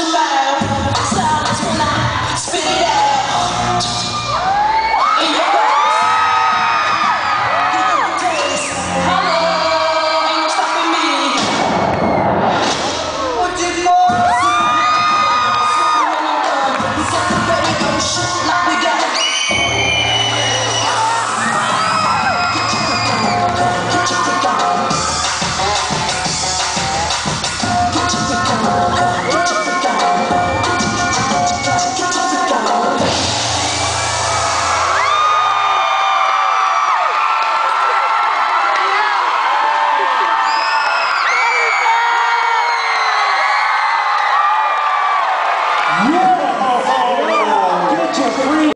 Shemaiah.